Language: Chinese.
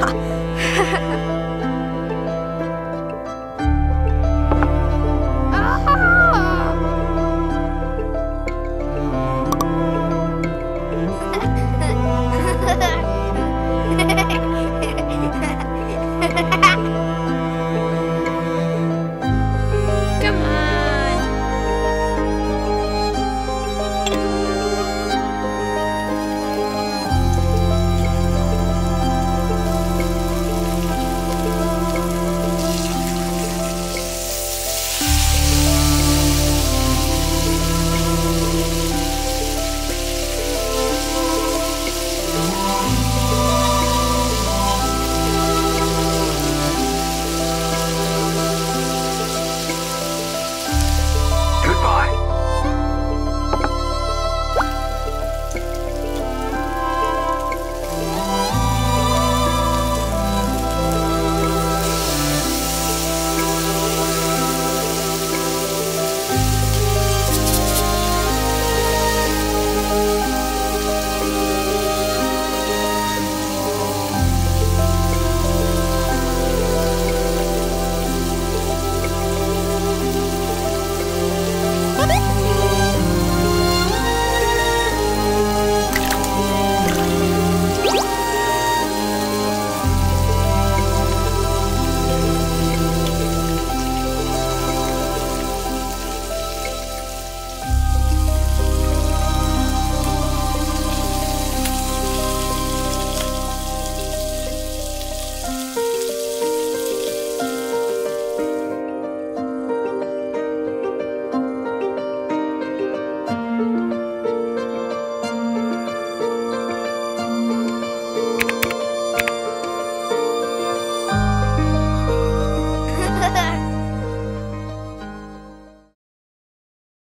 哈哈。